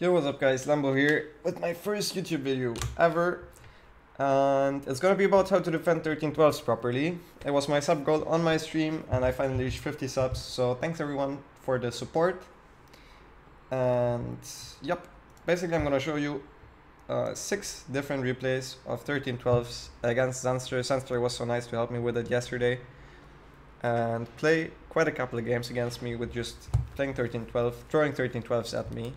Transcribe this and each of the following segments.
Yo, what's up guys, Lambo here with my first YouTube video ever. And it's gonna be about how to defend 1312s properly. It was my sub goal on my stream and I finally reached 50 subs, so thanks everyone for the support. And yep, basically I'm gonna show you uh, six different replays of 1312s against Zanster. Zanster was so nice to help me with it yesterday. And play quite a couple of games against me with just playing 1312, throwing 1312s at me.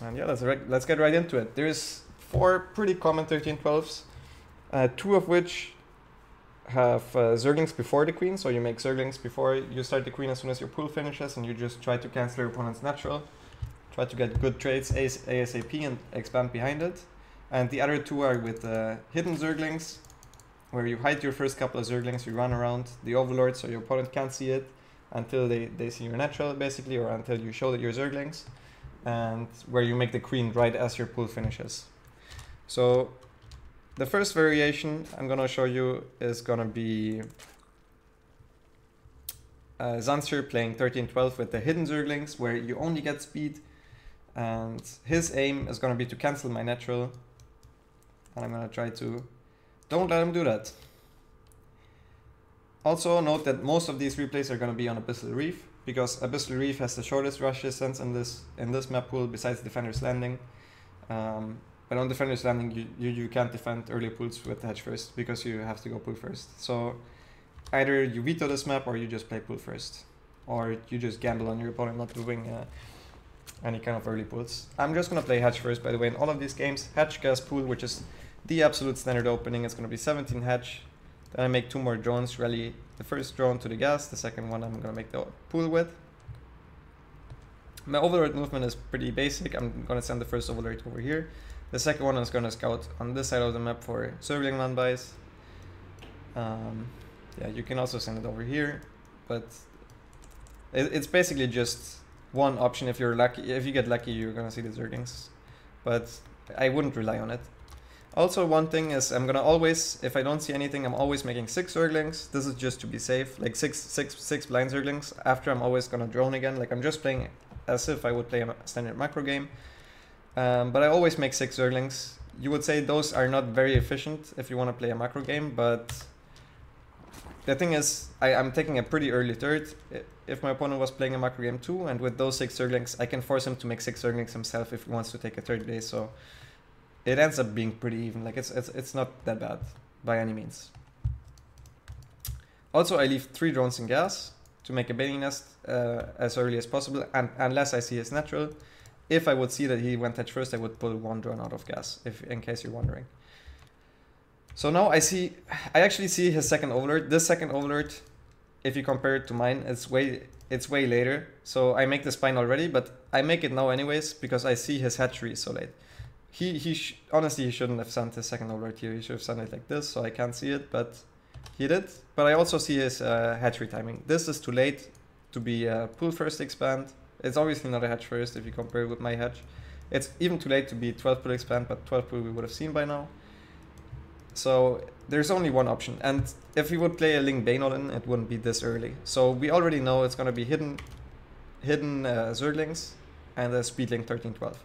And yeah, let's let's get right into it. There's four pretty common 1312s, uh, two of which have uh, Zerglings before the queen, so you make Zerglings before you start the queen as soon as your pool finishes, and you just try to cancel your opponent's natural, try to get good trades AS ASAP and expand behind it. And the other two are with uh, hidden Zerglings, where you hide your first couple of Zerglings, you run around the Overlord so your opponent can't see it until they, they see your natural, basically, or until you show that you're Zerglings and where you make the queen right as your pool finishes. So the first variation I'm gonna show you is gonna be uh, playing 13-12 with the hidden Zerglings where you only get speed and his aim is gonna be to cancel my natural and I'm gonna try to don't let him do that. Also note that most of these replays are gonna be on Abyssal Reef because Abyssal Reef has the shortest rush distance in this in this map pool besides Defender's Landing. Um, but on Defender's Landing, you, you, you can't defend early pools with hatch first because you have to go pool first. So either you veto this map or you just play pool first. Or you just gamble on your opponent not doing uh, any kind of early pools. I'm just going to play hatch first, by the way, in all of these games. Hatch, gas, pool, which is the absolute standard opening. It's going to be 17 hatch. Then I make two more drones, rally the first drone to the gas, the second one I'm to make the pool with. My overlord movement is pretty basic. I'm to send the first overlord over here. The second one is to scout on this side of the map for Zergling landbuys. Um, yeah, you can also send it over here, but it, it's basically just one option. If you're lucky, if you get lucky, you're to see the Zerglings, but I wouldn't rely on it. Also, one thing is I'm gonna always, if I don't see anything, I'm always making six Zerglings. This is just to be safe, like six, six, six blind Zerglings. After I'm always gonna drone again. Like I'm just playing as if I would play a standard macro game. Um, but I always make six Zerglings. You would say those are not very efficient if you want to play a macro game, but the thing is, I, am taking a pretty early third. If my opponent was playing a macro game too, and with those six Zerglings, I can force him to make six Zerglings himself if he wants to take a third base. So it ends up being pretty even. Like it's it's it's not that bad by any means. Also, I leave three drones in gas to make a baiting nest uh, as early as possible, and unless I see his natural. If I would see that he went hedge first, I would pull one drone out of gas, if in case you're wondering. So now I see, I actually see his second overlord. This second overlord, if you compare it to mine, it's way it's way later. So I make the spine already, but I make it now anyways because I see his hatchery so late. He he honestly he shouldn't have sent his second overlord here. He should have sent it like this, so I can't see it, but he did. But I also see his uh, hatchery timing. This is too late to be a pool first expand. It's obviously not a hatch first if you compare it with my hatch. It's even too late to be 12 pool expand, but 12 pool we would have seen by now. So there's only one option. And if we would play a Ling Bane in, it wouldn't be this early. So we already know it's going to be hidden hidden uh, Zerglings and a Speedling 1312.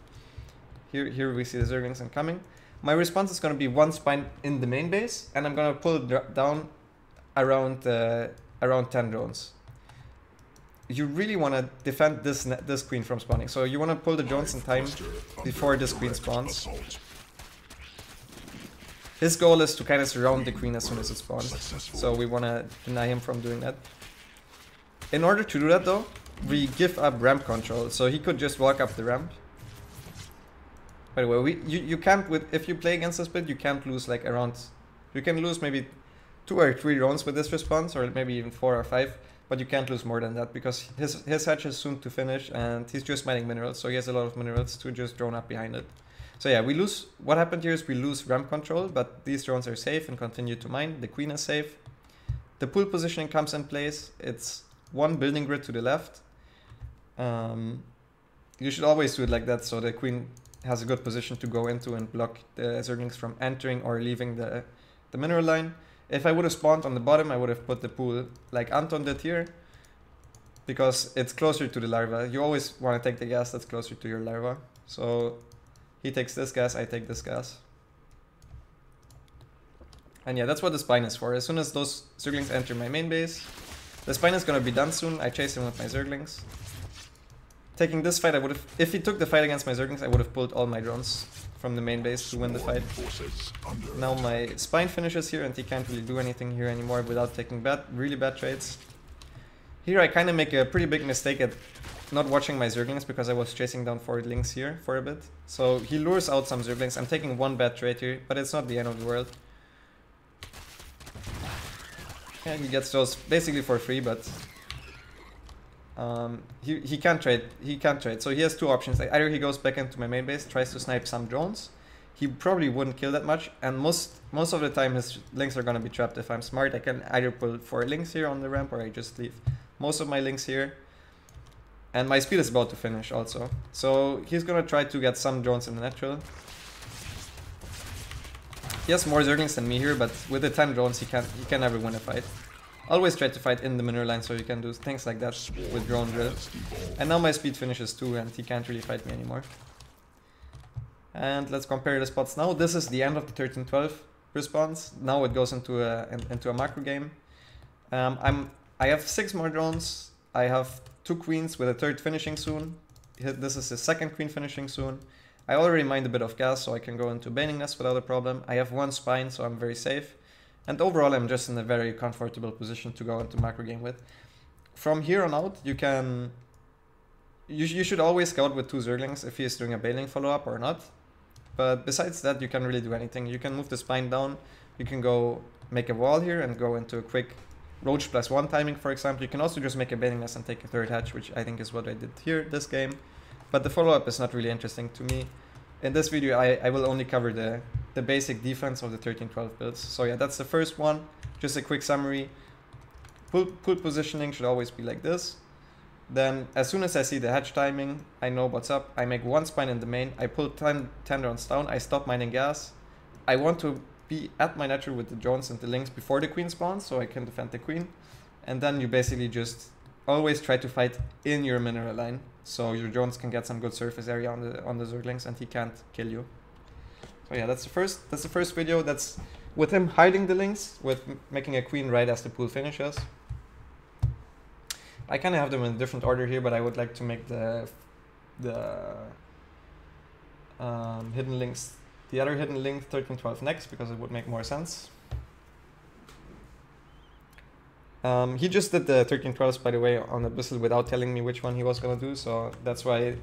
Here, here we see the Zerglings incoming. My response is going to be one spine in the main base, and I'm going to pull it down around uh, around 10 drones. You really want to defend this this queen from spawning. So you want to pull the drones in time before this queen spawns. His goal is to kind of surround the queen as soon as it spawns. So we want to deny him from doing that. In order to do that though, we give up ramp control. So he could just walk up the ramp by the way, we you, you can't with if you play against this bit, you can't lose like around you can lose maybe two or three rounds with this response, or maybe even four or five, but you can't lose more than that because his his hatch is soon to finish and he's just mining minerals, so he has a lot of minerals to just drone up behind it. So yeah, we lose what happened here is we lose ramp control, but these drones are safe and continue to mine. The queen is safe. The pool positioning comes in place. It's one building grid to the left. Um, you should always do it like that so the queen has a good position to go into and block the Zerglings from entering or leaving the, the mineral line. If I would have spawned on the bottom, I would have put the pool like Anton did here. because it's closer to the larva. You always want to take the gas that's closer to your larva. So he takes this gas, I take this gas. And yeah, that's what the spine is for. As soon as those Zerglings enter my main base, the spine is gonna be done soon. I chase him with my Zerglings. Taking this fight, I would have... If he took the fight against my Zerglings, I would have pulled all my drones from the main base to win the fight. Now my spine finishes here and he can't really do anything here anymore without taking bad, really bad trades. Here I kind of make a pretty big mistake at not watching my Zerglings because I was chasing down four Lings here for a bit. So he lures out some Zerglings. I'm taking one bad trade here, but it's not the end of the world. And he gets those basically for free, but um, he, he can't trade. He can't trade. So he has two options. Like either he goes back into my main base, tries to snipe some drones. He probably wouldn't kill that much, and most most of the time his lings are gonna be trapped. If I'm smart, I can either pull four lings here on the ramp, or I just leave most of my lings here. And my speed is about to finish also. So he's gonna try to get some drones in the natural. He has more Zerglings than me here, but with the 10 drones he can he can never win a fight. Always try to fight in the mineral line so you can do things like that with drone drill. And now my speed finishes too and he can't really fight me anymore. And let's compare the spots now. This is the end of the 13-12 response. Now it goes into a into a macro game. Um, I'm I have six more drones. I have two queens with a third finishing soon. This is the second queen finishing soon. I already mined a bit of gas, so I can go into Baning Nest without a problem. I have one spine, so I'm very safe. And overall, I'm just in a very comfortable position to go into macro game with. From here on out, you can... You, you should always scout with two Zerglings if he is doing a bailing follow-up or not. But besides that, you can really do anything. You can move the spine down. You can go make a wall here and go into a quick Roach plus one timing, for example. You can also just make a Baning Nest and take a third hatch, which I think is what I did here this game. But the follow-up is not really interesting to me. In this video, I, I will only cover the, the basic defense of the 13-12 builds. So yeah, that's the first one. Just a quick summary. Pull, pull positioning should always be like this. Then as soon as I see the hatch timing, I know what's up. I make one spine in the main. I pull 10, 10 rounds down. I stop mining gas. I want to be at my natural with the drones and the Lings before the queen spawns so I can defend the queen. And then you basically just always try to fight in your mineral line so your drones can get some good surface area on the on the Zerglings and he can't kill you. So yeah, that's the first that's the first video. That's with him hiding the lings, with making a queen right as the pool finishes. I kind of have them in a different order here, but I would like to make the the um, hidden lings, the other hidden ling 1312 next because it would make more sense. Um, he just did the 1312s, by the way, on the Abyssal without telling me which one he was gonna do, so that's why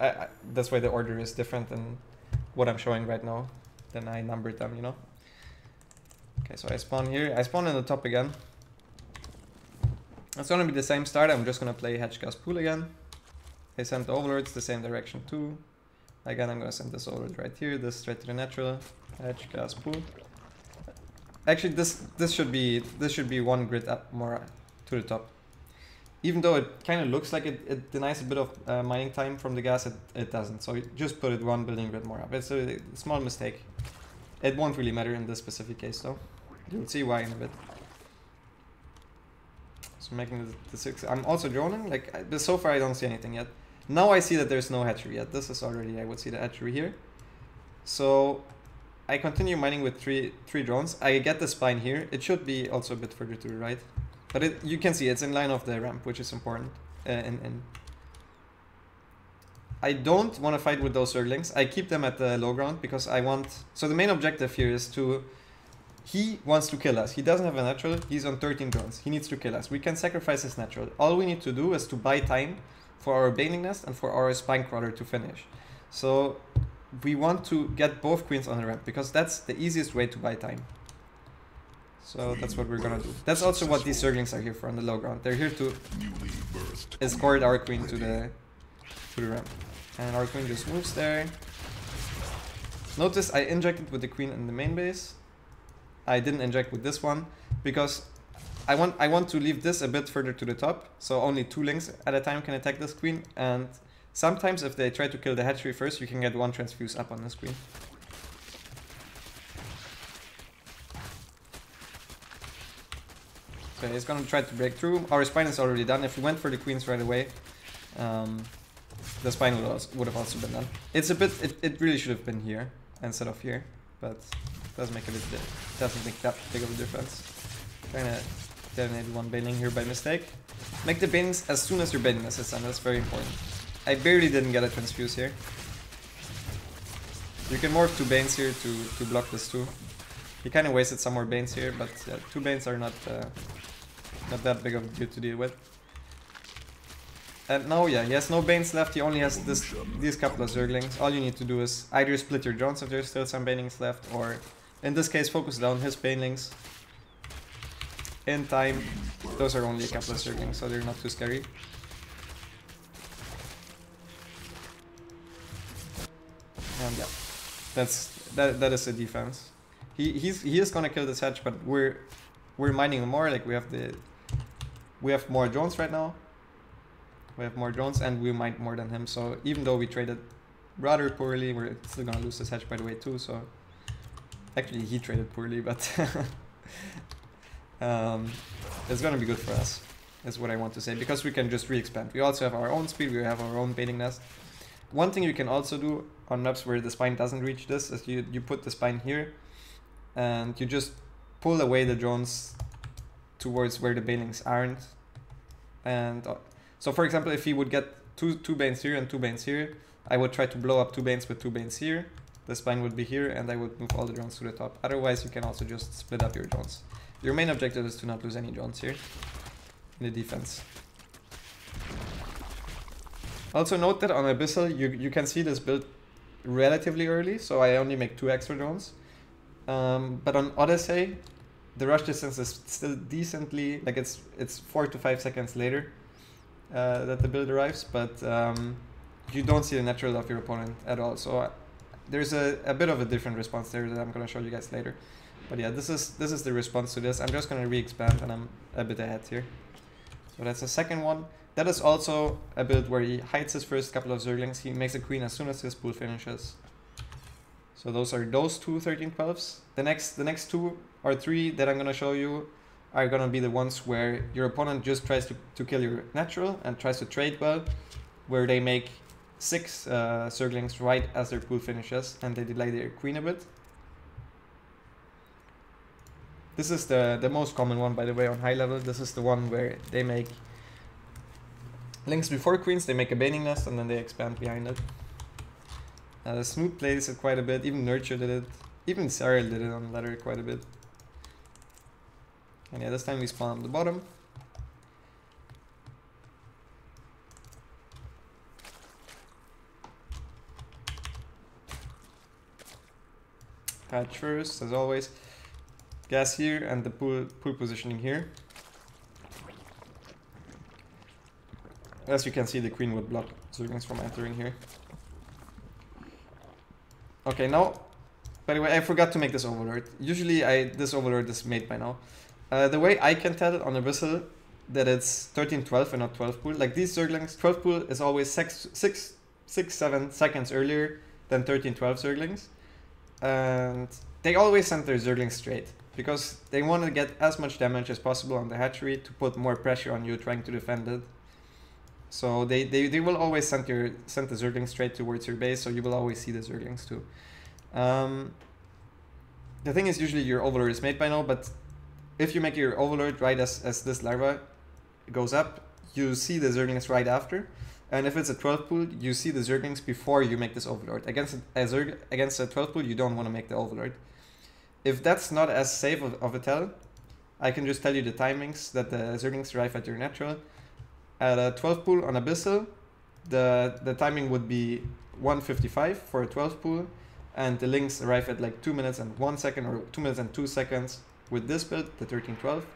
I, I, that's why the order is different than what I'm showing right now. Then I numbered them, you know. Okay, so I spawn here. I spawn in the top again. It's gonna be the same start. I'm just gonna play Gas Pool again. I sent the overlords the same direction too. Again, I'm gonna send this overlord right here. This straight to the natural. Gas Pool. Actually, this this should be this should be one grid up more to the top. Even though it kind of looks like it, it denies a bit of uh, mining time from the gas, it, it doesn't. So just put it one building grid more up. It's a small mistake. It won't really matter in this specific case though. You'll see why in a bit. So making the, the six. I'm also droning. Like I, so far, I don't see anything yet. Now I see that there's no hatchery yet. This is already I would see the hatchery here. So I continue mining with three three drones. I get the spine here. It should be also a bit further to the right. But it, you can see it's in line of the ramp, which is important. Uh, and, and I don't want to fight with those Zerglings. I keep them at the low ground because I want... So the main objective here is to... He wants to kill us. He doesn't have a natural. He's on 13 drones. He needs to kill us. We can sacrifice his natural. All we need to do is to buy time for our Baning Nest and for our Spine Crawler to finish. So we want to get both queens on the ramp because that's the easiest way to buy time. So that's what we're gonna do. That's also what these Zerglings are here for on the low ground. They're here to escort our queen to the to the ramp. And our queen just moves there. Notice I injected with the queen in the main base. I didn't inject with this one because I want I want to leave this a bit further to the top, so only two lings at a time can attack this queen, and Sometimes if they try to kill the hatchery first, you can get one transfuse up on the screen. Okay, he's gonna try to break through. Our spine is already done. If we went for the queens right away, um, the spine would, have also been done. It's a bit, it, it really should have been here instead of here, but doesn't make a bit, doesn't make that big of a difference. Trying to detonate one Baneling here by mistake. Make the Banelings as soon as your Baneling is done, that's very important. I barely didn't get a Transfuse here. You can morph two Banes here to, to block this too. He kind of wasted some more Banes here, but yeah, two Banes are not uh, not that big of a deal to deal with. And now, yeah, he has no Banes left, he only has this these couple of Zerglings. All you need to do is either split your drones if there's still some Banelings left, or in this case focus down his Banelings. In time, those are only a couple of Zerglings, so they're not too scary. And yeah, that's that that is the defense. He he's he is gonna kill this hatch, but we're we're mining more. Like we have the we have more drones right now. We have more drones, and we mine more than him. So even though we traded rather poorly, we're still gonna lose this hatch by the way too. So actually, he traded poorly, but um, it's gonna be good for us. Is what I want to say because we can just re-expand. We also have our own speed. We have our own baiting nest. One thing you can also do on maps where the spine doesn't reach this is you, you put the spine here and you just pull away the drones towards where the banelings aren't. And uh, so for example, if he would get two, two banes here and two banes here, I would try to blow up two banes with two banes here. The spine would be here and I would move all the drones to the top. Otherwise, you can also just split up your drones. Your main objective is to not lose any drones here in the defense. Also note that on Abyssal, you, you can see this build relatively early, so I only make two extra drones. Um, but on Odyssey, the rush distance is still decently, like it's it's four to five seconds later uh, that the build arrives, but um, you don't see the natural of your opponent at all. So uh, there's a, a bit of a different response there that I'm gonna show you guys later. But yeah, this is this is the response to this. I'm just gonna re-expand and I'm a bit ahead here. So that's the second one. That is also a build where he hides his first couple of Zerglings. He makes a queen as soon as his pool finishes. So those are those two 1312s. The next, the next two or three that I'm gonna show you are gonna be the ones where your opponent just tries to, to kill your natural and tries to trade well, where they make six uh, Zerglings right as their pool finishes and they delay their queen a bit. This is the, the most common one, by the way, on high level. This is the one where they make lings before queens, they make a baning nest and then they expand behind it. Uh, Smooth plays it quite a bit, even Nurture did it. Even Serral did it on ladder quite a bit. And yeah, this time we spawn on the bottom. Hatch first, as always. Gas here and the pool, pool positioning here. As you can see, the queen would block Zerglings from entering here. Okay, now, by the way, I forgot to make this overlord. Usually, I this overlord is made by now. Uh, the way I can tell on Abyssal that it's 13-12 and not 12 pool, like these Zerglings, 12 pool is always 6, six, six, 7 seconds earlier than 13-12 Zerglings. And they always send their Zerglings straight because they want to get as much damage as possible on the hatchery to put more pressure on you trying to defend it. So they, they, they will always send your send the Zerglings straight towards your base, so you will always see the Zerglings too. Um, the thing is usually your overlord is made by now, but if you make your overlord right as, as this larva goes up, you see the Zerglings right after. And if it's a 12 pool, you see the Zerglings before you make this overlord. Against a, a Zerg, against a 12 pool, you don't want to make the overlord. If that's not as safe of, of a tell, I can just tell you the timings that the Zerglings arrive at your natural at a 12 pool on Abyssal, the, the timing would be 155 for a 12 pool, and the lings arrive at like 2 minutes and 1 second or 2 minutes and 2 seconds with this build, the 1312.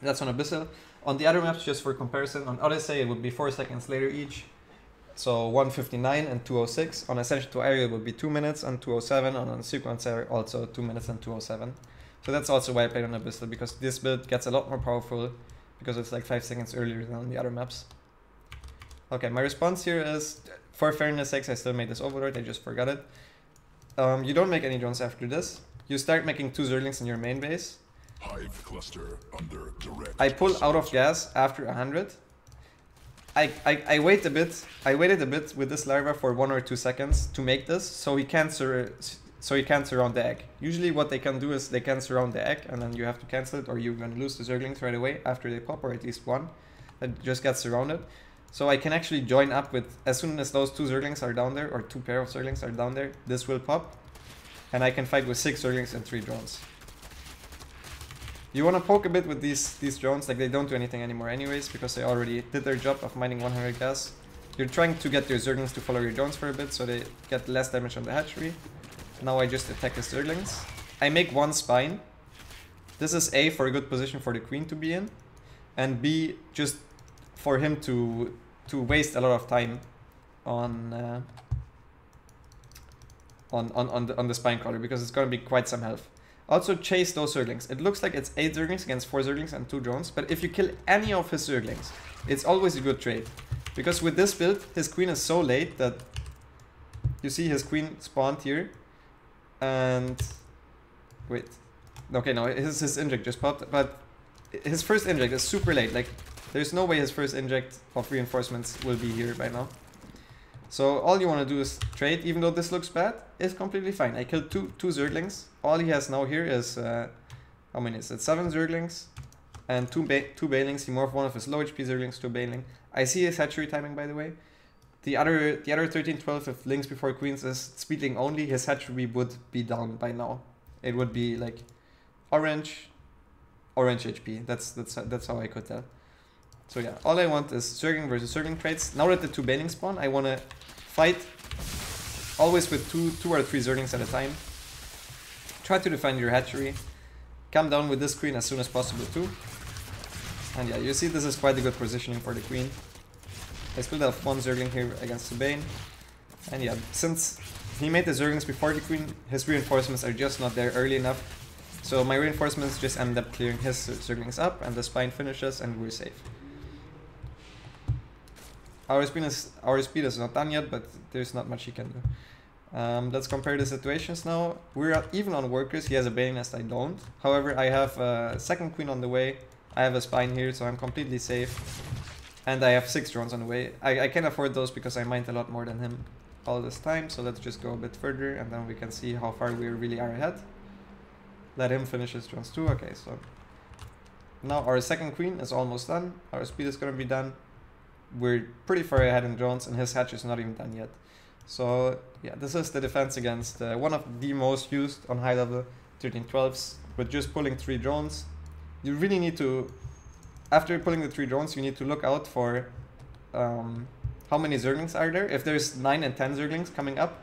That's on Abyssal. On the other maps, just for comparison, on Odyssey it would be 4 seconds later each. So 159 and 206. On Ascension to Aiur it would be 2 minutes and 207. And on Sequencer also 2 minutes and 207. So that's also why I played on Abyssal, because this build gets a lot more powerful because it's like 5 seconds earlier than on the other maps. Okay, my response here is, for fairness sakes, I still made this overlord, I just forgot it. Um, you don't make any drones after this. You start making two Zerglings in your main base. Hive cluster under direct. I pull out of gas after 100. I, I, I wait a bit. I waited a bit with this larva for one or two seconds to make this, so he can't sur so he can't surround the egg. Usually, what they can do is they can surround the egg, and then you have to cancel it, or you're gonna lose the zerglings right away after they pop, or at least one that just gets surrounded. So I can actually join up with as soon as those two zerglings are down there, or two pair of zerglings are down there. This will pop, and I can fight with six zerglings and three drones. You want to poke a bit with these these drones, like they don't do anything anymore anyways, because they already did their job of mining 100 gas. You're trying to get your Zerglings to follow your drones for a bit, so they get less damage on the hatchery. Now I just attack the Zerglings. I make one spine. This is A, for a good position for the queen to be in, and B, just for him to to waste a lot of time on uh, on on on the, on the spine crawler because it's gonna be quite some health. Also chase those Zerglings. It looks like it's 8 Zerglings against 4 Zerglings and 2 drones, but if you kill any of his Zerglings, it's always a good trade. Because with this build, his queen is so late that you see his queen spawned here, and wait, okay, no, his, his inject just popped, but his first inject is super late, like there's no way his first inject of reinforcements will be here by now. So all you want to do is trade, even though this looks bad, it's completely fine. I killed two two Zerglings. All he has now here is, uh, how many is it? Seven Zerglings and two ba two Banelings. He morphed one of his low HP Zerglings to a Baneling. I see his hatchery timing, by the way. The other the other 13-12 with Lings before Queens is speedling only. His hatchery would be down by now. It would be like orange, orange HP. That's that's that's how I could tell. So yeah, all I want is Zergling versus Zergling trades. Now that the two Baneling spawn, I want to fight always with two, two or three Zerglings at a time. Try to defend your hatchery. Come down with this queen as soon as possible too. And yeah, you see this is quite a good positioning for the queen. I still have one Zergling here against the Bane. And yeah, since he made the Zerglings before the queen, his reinforcements are just not there early enough. So my reinforcements just end up clearing his Zerglings up and the spine finishes and we're safe. Our speed is our speed is not done yet, but there's not much he can do. Um, let's compare the situations now. We're even on workers. He has a Bane Nest, I don't. However, I have a second queen on the way. I have a spine here, so I'm completely safe. And I have six drones on the way. I, I can afford those because I mined a lot more than him all this time. So let's just go a bit further and then we can see how far we really are ahead. Let him finish his drones too. Okay, so now our second queen is almost done. Our speed is going to be done we're pretty far ahead in drones and his hatch is not even done yet. So yeah, this is the defense against uh, one of the most used on high level 1312s with just pulling three drones. You really need to, after pulling the three drones, you need to look out for um, how many Zerglings are there. If there's 9 and 10 Zerglings coming up,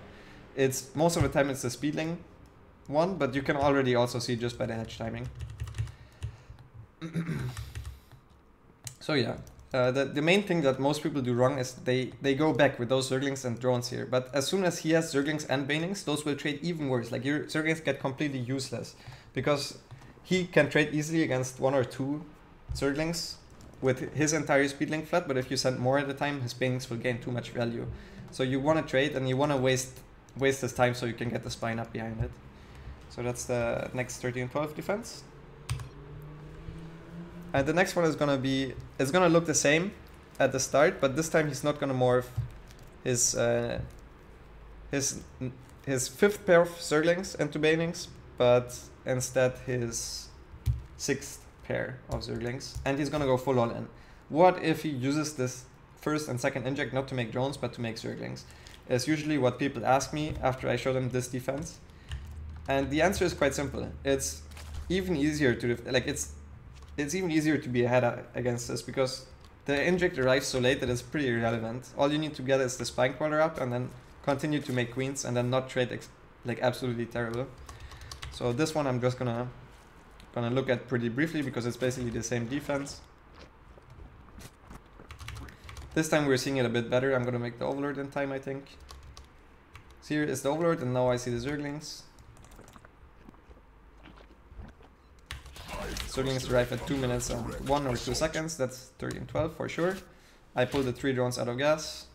it's most of the time it's the Speedling one, but you can already also see just by the hatch timing. so yeah, uh, the, the main thing that most people do wrong is they, they go back with those Zerglings and drones here. But as soon as he has Zerglings and Banelings, those will trade even worse. Like your Zerglings get completely useless. Because he can trade easily against one or two Zerglings with his entire speedling flood. But if you send more at a time, his Banelings will gain too much value. So you want to trade and you want to waste waste his time so you can get the spine up behind it. So that's the next 13 12 defense. And the next one is gonna be, it's gonna look the same at the start, but this time he's not gonna morph his uh, his his fifth pair of Zerglings into Banelings, but instead his sixth pair of Zerglings, and he's gonna go full all in. What if he uses this first and second inject not to make drones, but to make Zerglings? Is usually what people ask me after I show them this defense. And the answer is quite simple. It's even easier to, like, it's it's even easier to be ahead against this because the inject arrives so late that it's pretty irrelevant. All you need to get is the spine crawler up and then continue to make queens and then not trade like absolutely terrible. So this one I'm just gonna gonna look at pretty briefly because it's basically the same defense. This time we're seeing it a bit better. I'm gonna make the overlord in time, I think. So here is the overlord and now I see the zerglings. Zerglings arrive at 2 minutes and 1 or 2 seconds, that's 13 12 for sure. I pull the 3 drones out of gas.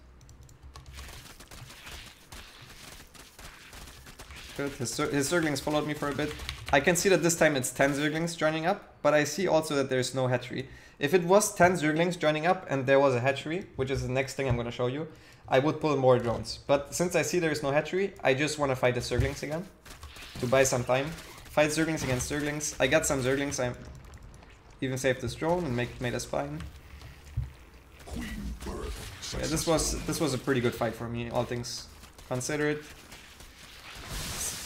Good, his, his Zerglings followed me for a bit. I can see that this time it's 10 Zerglings joining up, but I see also that there's no hatchery. If it was 10 Zerglings joining up and there was a hatchery, which is the next thing I'm going to show you, I would pull more drones. But since I see there's no hatchery, I just want to fight the Zerglings again to buy some time. Fight Zerglings against Zerglings. I got some Zerglings. I even saved this drone and make, made a spine. Yeah, this was this was a pretty good fight for me, all things considered.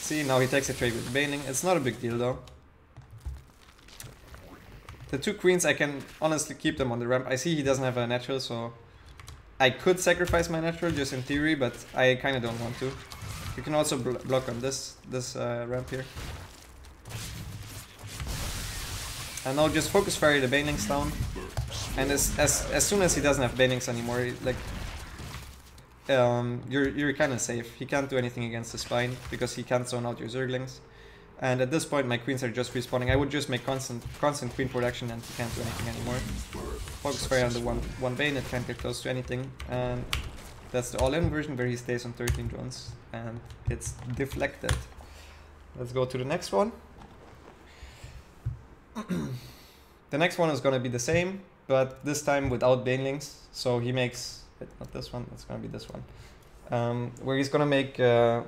See, now he takes a trade with Baning. It's not a big deal though. The two queens, I can honestly keep them on the ramp. I see he doesn't have a natural, so I could sacrifice my natural just in theory, but I kind of don't want to. You can also bl block on this this uh, ramp here. And now just focus fire the Banelings down. And as, as as soon as he doesn't have Banelings anymore, like um, you're you're kind of safe. He can't do anything against the spine because he can't zone out your Zerglings. And at this point, my queens are just respawning. I would just make constant constant queen production, and he can't do anything anymore. Focus fire on the one one Bane. It can't get close to anything, and that's the all-in version where he stays on 13 drones and it's deflected. Let's go to the next one. the next one is gonna be the same, but this time without banelings. So he makes wait, not this one. It's gonna be this one, um, where he's gonna make uh,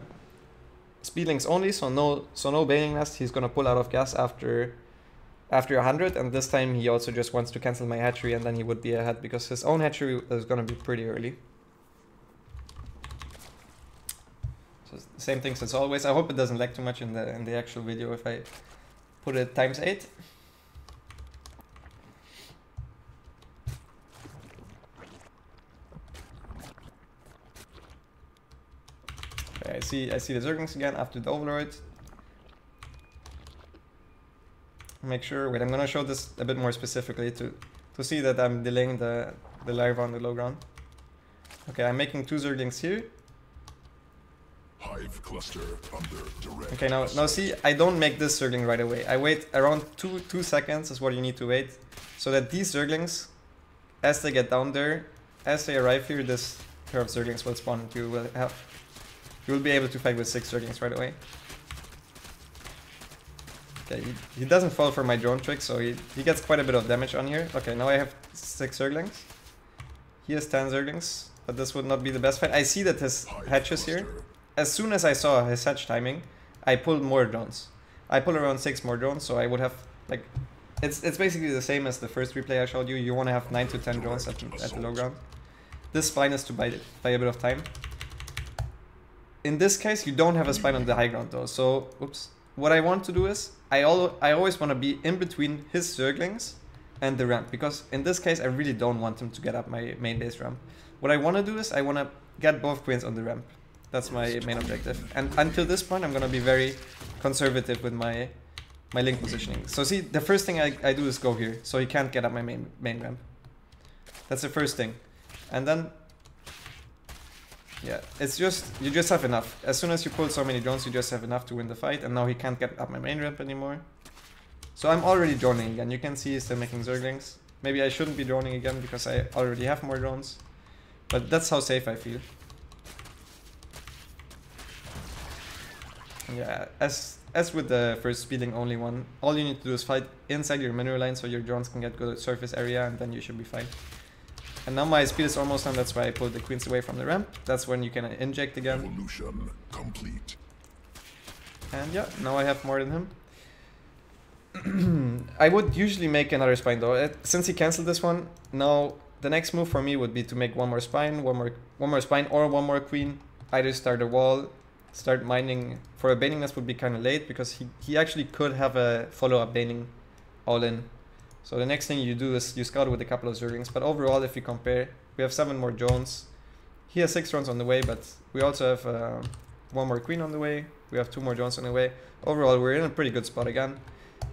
speedlings only. So no, so no baneling nest. He's gonna pull out of gas after after 100 and this time he also just wants to cancel my hatchery and then he would be ahead because his own hatchery is gonna be pretty early. So same things as always. I hope it doesn't lag too much in the in the actual video if I put it times 8. Okay, I see I see the Zerglings again after the Overlord. Make sure wait I'm gonna show this a bit more specifically to to see that I'm delaying the the larva on the low ground. Okay, I'm making two Zerglings here. Hive cluster under direct. Okay, now now see, I don't make this Zergling right away. I wait around two two seconds is what you need to wait, so that these Zerglings, as they get down there, as they arrive here, this pair of Zerglings will spawn. and You will have, you will be able to fight with six Zerglings right away. Okay, he, he doesn't fall for my drone trick, so he, he gets quite a bit of damage on here. Okay, now I have six Zerglings. He has ten Zerglings, but this would not be the best fight. I see that his Hive hatches here as soon as I saw his hatch timing, I pulled more drones. I pulled around six more drones, so I would have like, it's it's basically the same as the first replay I showed you. You want to have nine to ten drones at, at the low ground. This spine is to buy buy a bit of time. In this case, you don't have a spine on the high ground though. So, oops. What I want to do is I al I always want to be in between his Zerglings and the ramp because in this case I really don't want him to get up my main base ramp. What I want to do is I want to get both queens on the ramp. That's my main objective. And until this point, I'm gonna be very conservative with my my link positioning. So see, the first thing I, I do is go here, so he can't get up my main main ramp. That's the first thing, and then yeah, it's just you just have enough. As soon as you pull so many drones, you just have enough to win the fight. And now he can't get up my main ramp anymore. So I'm already droning again. You can see he's still making zerglings. Maybe I shouldn't be droning again because I already have more drones. But that's how safe I feel. Yeah, as as with the first speedling only one, all you need to do is fight inside your mineral line so your drones can get good surface area and then you should be fine. And now my speed is almost done, that's why I pulled the queens away from the ramp. That's when you can inject again. Evolution complete. And yeah, now I have more than him. I would usually make another spine though. It, since he cancelled this one, now the next move for me would be to make one more spine, one more one more spine or one more queen. Either start a wall, start mining for a baning nest would be kind of late because he, he actually could have a follow-up baning all in. So the next thing you do is you scout with a couple of Zerglings. But overall, if you compare, we have seven more drones. He has six drones on the way, but we also have uh, one more queen on the way. We have two more drones on the way. Overall, we're in a pretty good spot again.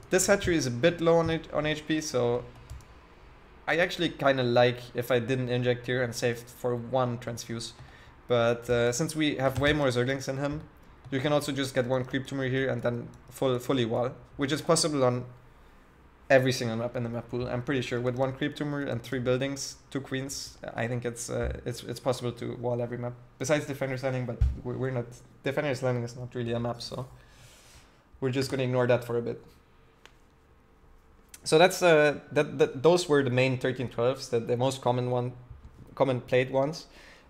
This hatchery is a bit low on, it, on HP, so I actually kind of like if I didn't inject here and saved for one transfuse. But uh, since we have way more Zerglings than him, you can also just get one creep tumor here and then full fully wall, which is possible on every single map in the map pool. I'm pretty sure with one creep tumor and three buildings, two queens, I think it's uh, it's it's possible to wall every map. Besides Defender's Landing, but we're we're not Defender's Landing is not really a map, so we're just gonna ignore that for a bit. So that's uh, that, that those were the main 1312s, the, the most common one, common played ones.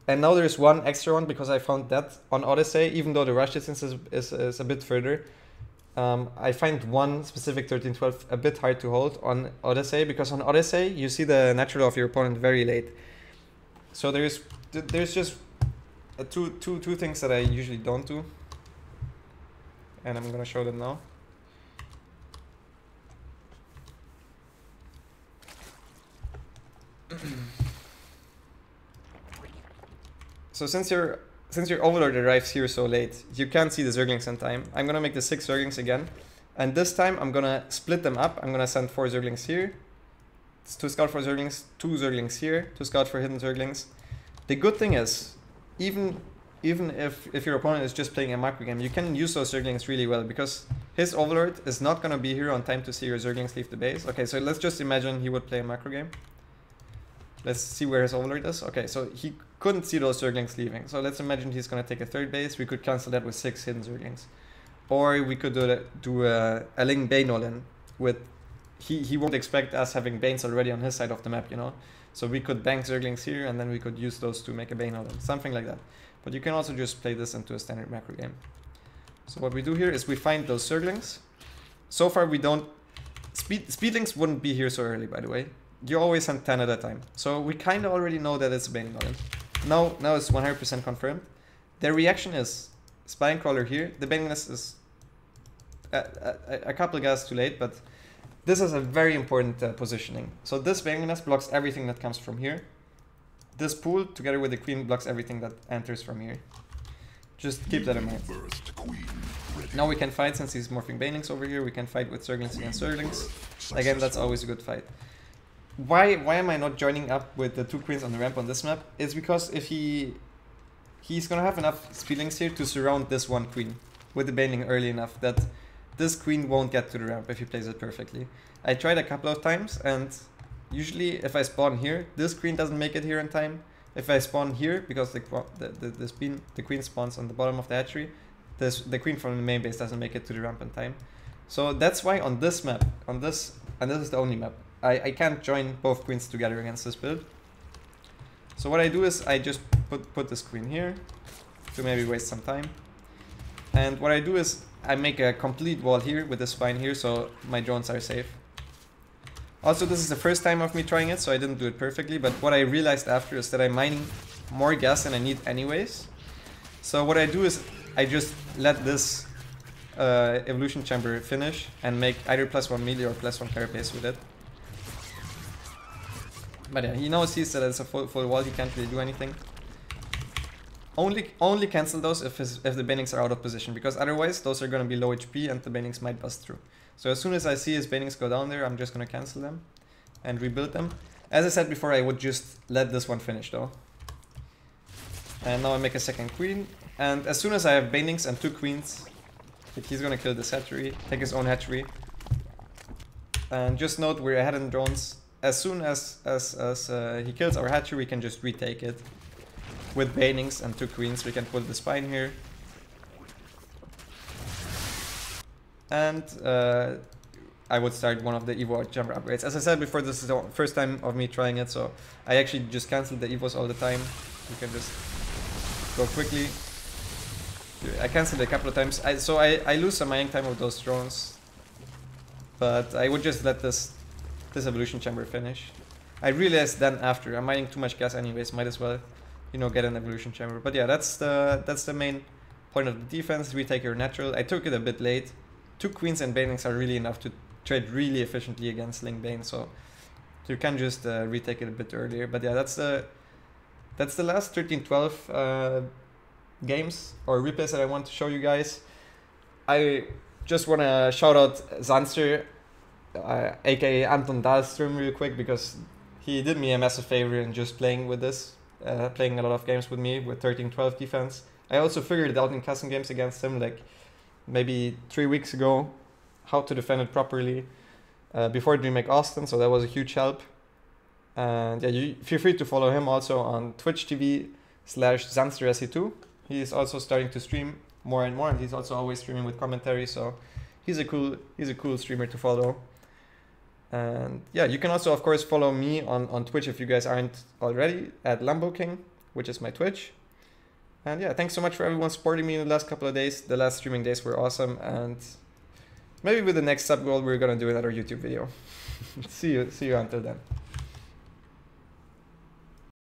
And now there's one extra one because I found that on Odyssey, even though the rush distance is, is, is a bit further, um, I find one specific 1312 a bit hard to hold on Odyssey because on Odyssey you see the natural of your opponent very late. So there's there's just uh, two, two, two things that I usually don't do. And I'm gonna show them now. so since your since your overlord arrives here so late, you can't see the Zerglings in time. I'm gonna make the six Zerglings again. And this time I'm gonna split them up. I'm gonna send four Zerglings here. It's two scout for Zerglings, two Zerglings here, two scout for hidden Zerglings. The good thing is, even even if, if your opponent is just playing a macro game, you can use those Zerglings really well because his Overlord is not gonna be here on time to see your Zerglings leave the base. Okay, so let's just imagine he would play a macro game. Let's see where his Overlord is. Okay, so he couldn't see those Zerglings leaving. So let's imagine he's gonna take a third base. We could cancel that with six hidden Zerglings. Or we could do, that, do a, a Ling Bane all-in with... He, he won't expect us having Banes already on his side of the map, you know? So we could bank Zerglings here and then we could use those to make a Bane all-in. Something like that. But you can also just play this into a standard macro game. So what we do here is we find those Zerglings. So far we don't... Speed, Speedlings wouldn't be here so early, by the way. You always send 10 at a time. So we kind of already know that it's a Golem. Now, now it's 100% confirmed. Their reaction is Spine Crawler here. The Bane Nest is a, a, a couple guys too late, but this is a very important uh, positioning. So this Bane Nest blocks everything that comes from here. This pool, together with the queen, blocks everything that enters from here. Just keep that in mind. Birthed queen ready. Now we can fight since he's morphing Banelings over here. We can fight with Zerglings against Zerglings. Again, that's always a good fight. Why why am I not joining up with the two queens on the ramp on this map? Is because if he he's gonna have enough speedlings here to surround this one queen with the Baneling early enough that this queen won't get to the ramp if he plays it perfectly. I tried a couple of times and usually if I spawn here, this queen doesn't make it here in time. If I spawn here, because the the, the, the, spin, the queen spawns on the bottom of the hatchery, this, the queen from the main base doesn't make it to the ramp in time. So that's why on this map, on this, and this is the only map, I, I can't join both queens together against this build. So what I do is I just put, put this queen here to maybe waste some time. And what I do is I make a complete wall here with the spine here so my drones are safe. Also, this is the first time of me trying it, so I didn't do it perfectly, but what I realized after is that I'm mining more gas than I need anyways. So what I do is I just let this uh, evolution chamber finish and make either plus one melee or plus one carapace with it. But yeah, he knows sees uh, that it's a full, full wall, he can't really do anything. Only only cancel those if his, if the Banings are out of position, because otherwise those are gonna be low HP and the Banings might bust through. So as soon as I see his Banings go down there, I'm just gonna cancel them and rebuild them. As I said before, I would just let this one finish though. And now I make a second queen, and as soon as I have Banings and two queens, he's gonna kill this hatchery, take his own hatchery. And just note we're ahead in drones. As soon as as, as uh, he kills our hatchery, we can just retake it. With Banings and two queens, we can pull the spine here. And uh, I would start one of the Evo chamber upgrades. As I said before, this is the first time of me trying it, so I actually just cancelled the Evos all the time. You can just go quickly. I cancelled it a couple of times, I, so I, I lose some mining time with those drones. But I would just let this this evolution chamber finish. I realized then after, I'm mining too much gas anyways, might as well, you know, get an evolution chamber. But yeah, that's the that's the main point of the defense. We take your natural. I took it a bit late. Two queens and banelings are really enough to trade really efficiently against Ling Bane, so you can just uh, retake it a bit earlier. But yeah, that's the that's the last 13-12 uh, games or replays that I want to show you guys. I just want to shout out Zanster, uh, aka Anton Dahlström, real quick because he did me a massive favor in just playing with this, uh, playing a lot of games with me with 13-12 defense. I also figured it out in custom games against him, like maybe three weeks ago, how to defend it properly uh, before DreamHack Austin, so that was a huge help. And yeah, you feel free to follow him also on Twitch TV slash ZansterSC2. He is also starting to stream more and more, and he's also always streaming with commentary, so he's a cool he's a cool streamer to follow. And yeah, you can also of course follow me on on Twitch if you guys aren't already at Lambo King, which is my Twitch. And yeah, thanks so much for everyone supporting me in the last couple of days. The last streaming days were awesome, and maybe with the next sub goal we're gonna do another YouTube video. see you see you until then.